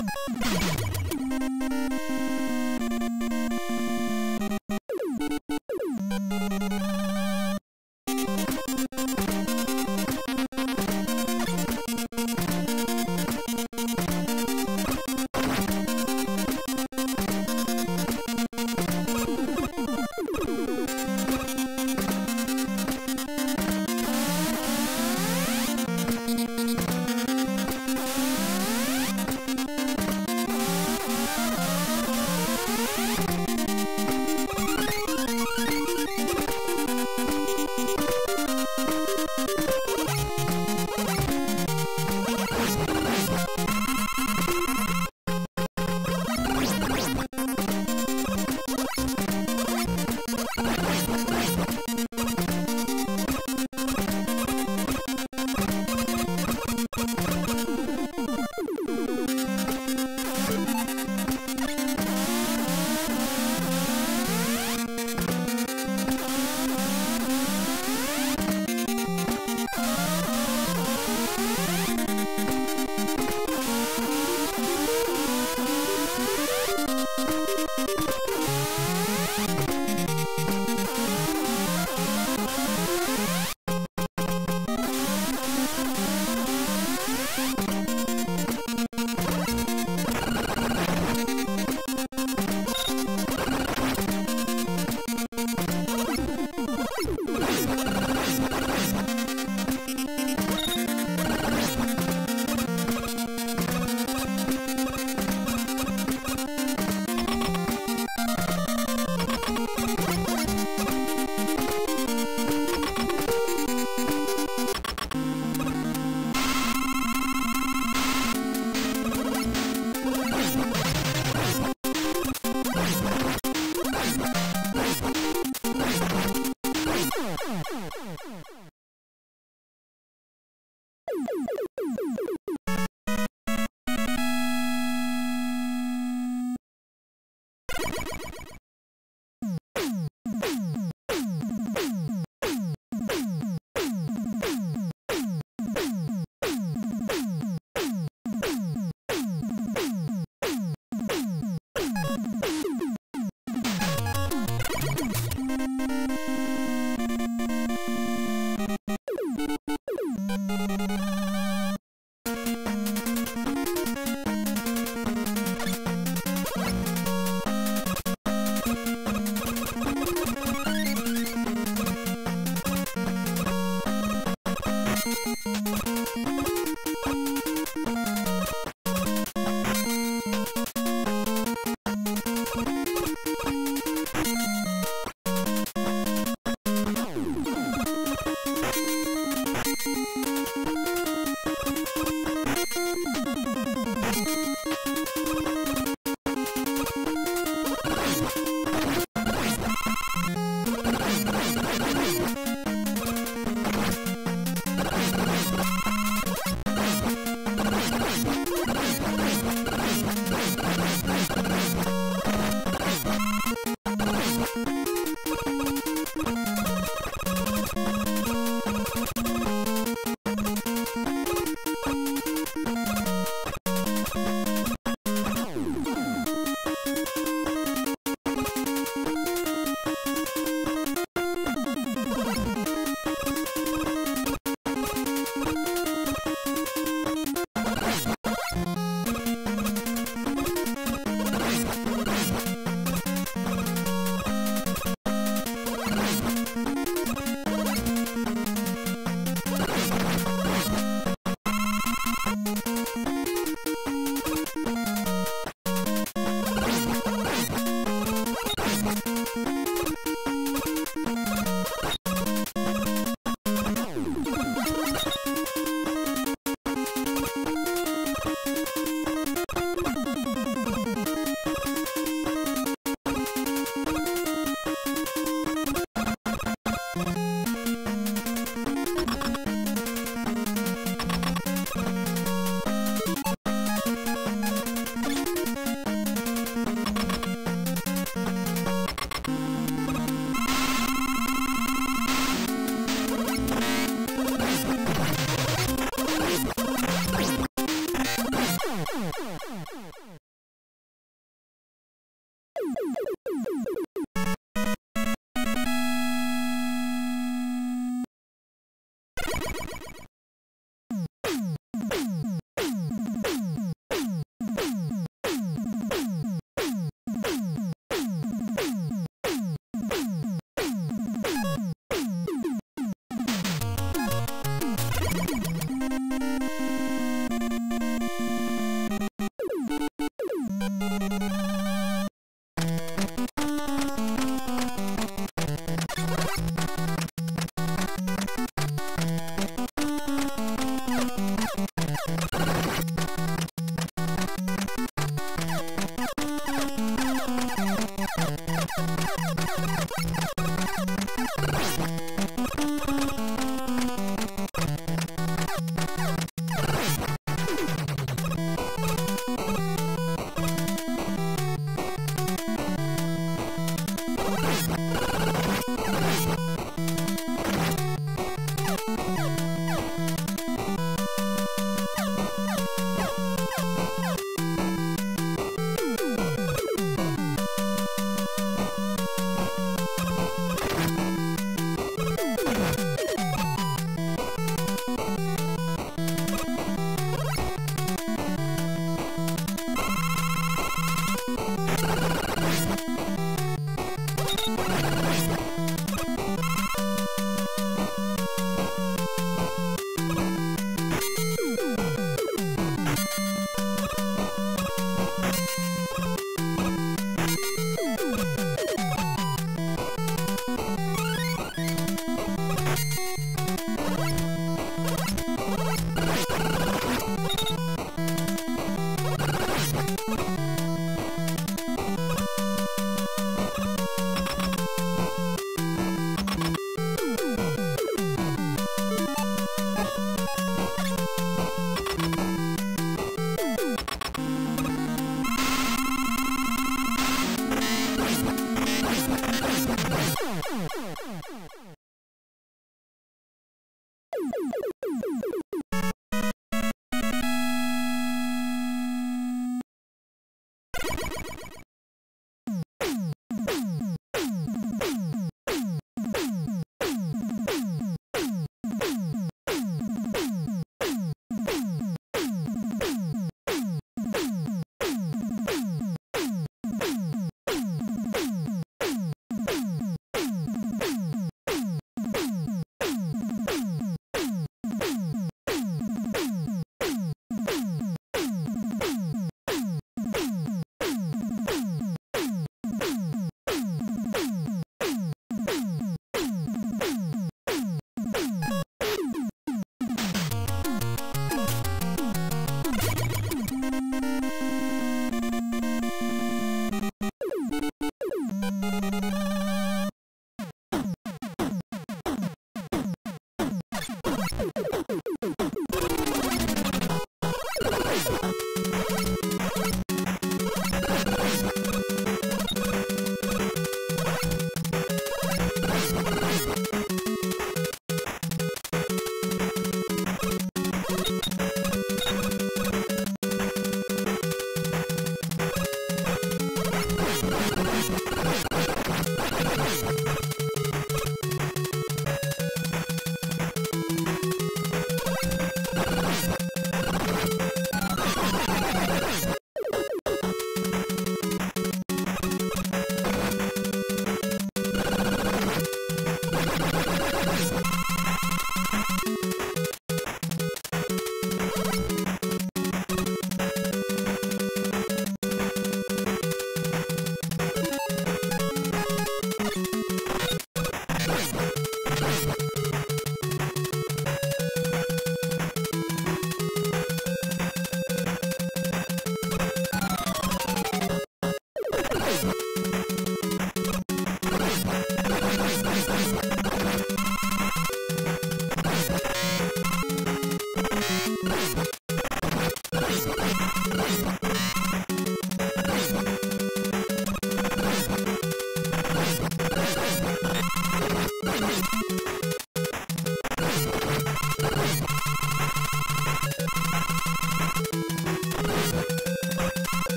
Bye.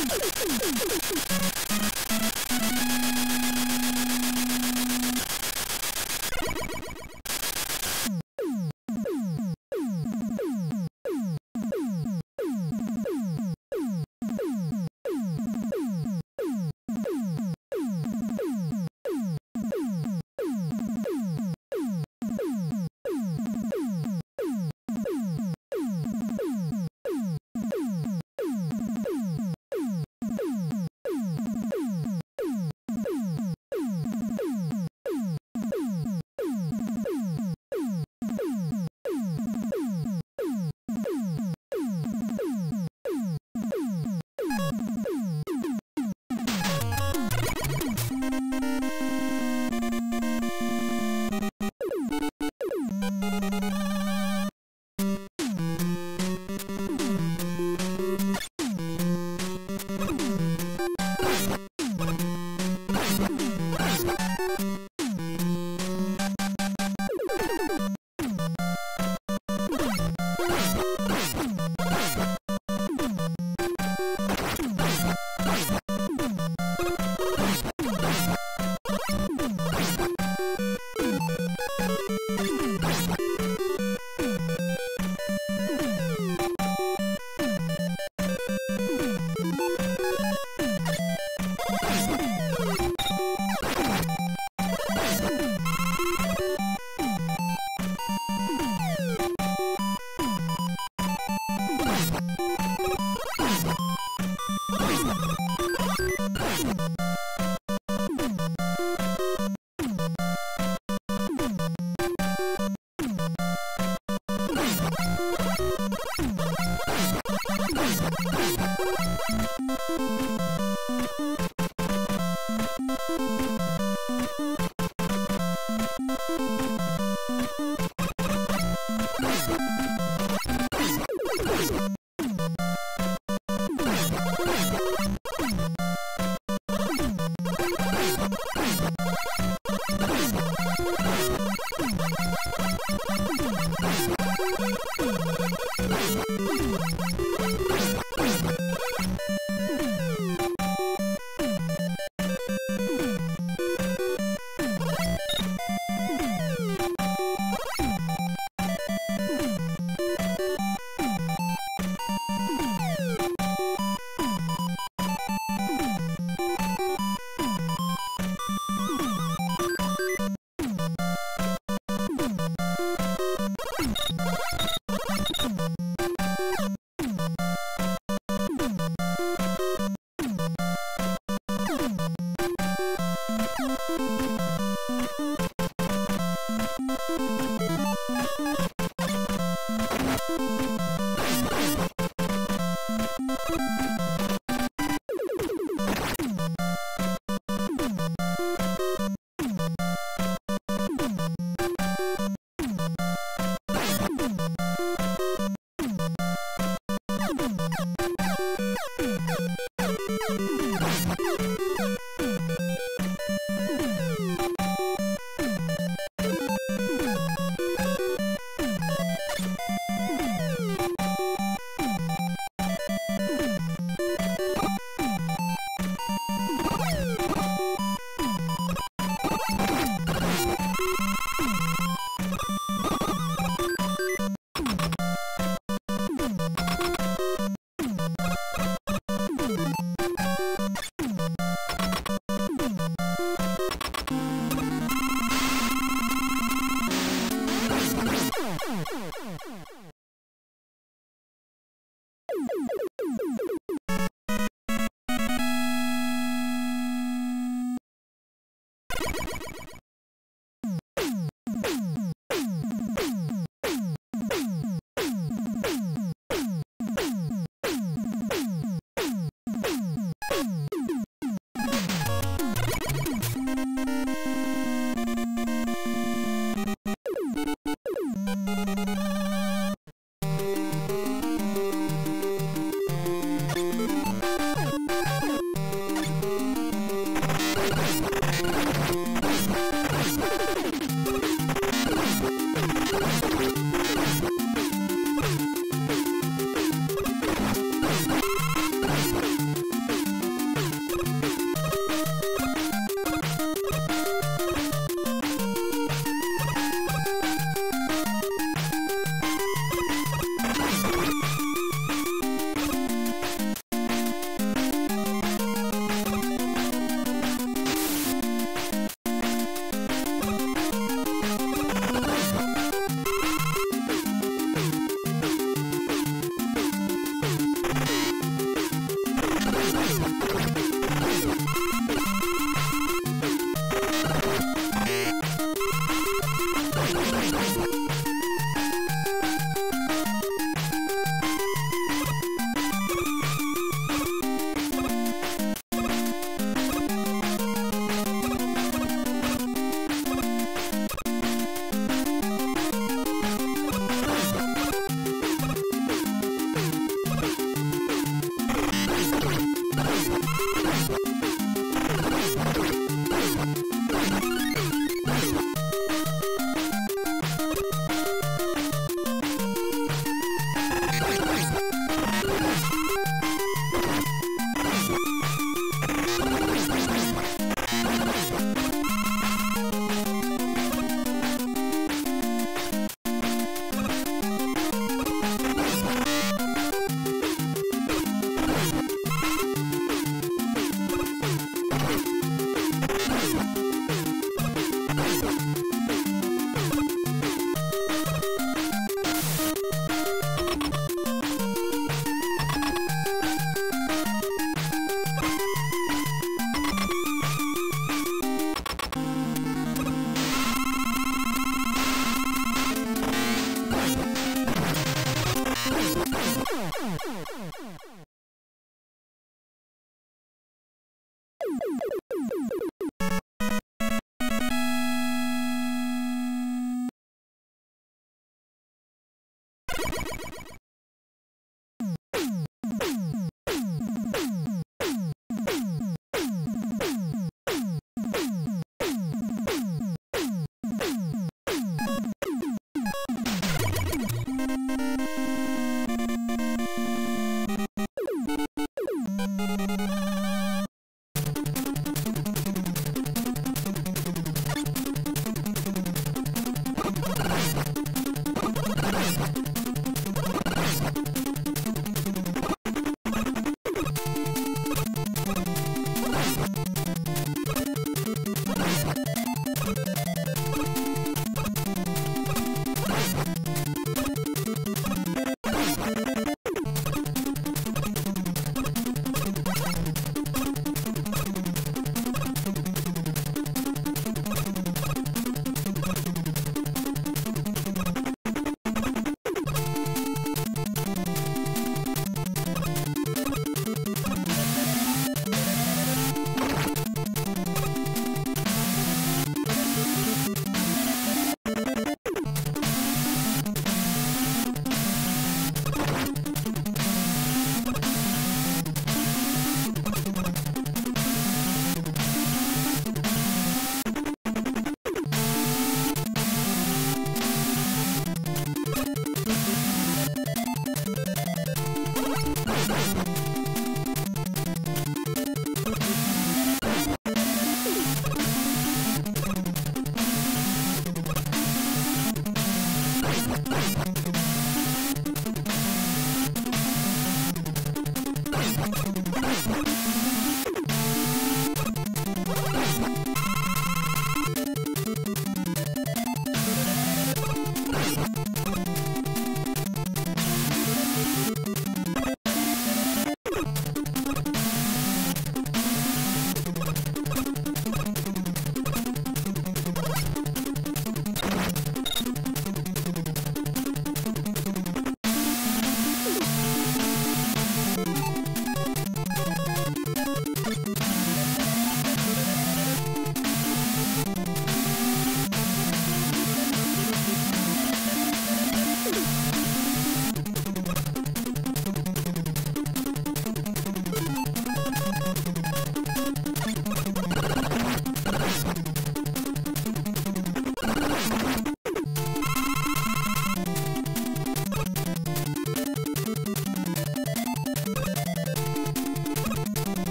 Thank you.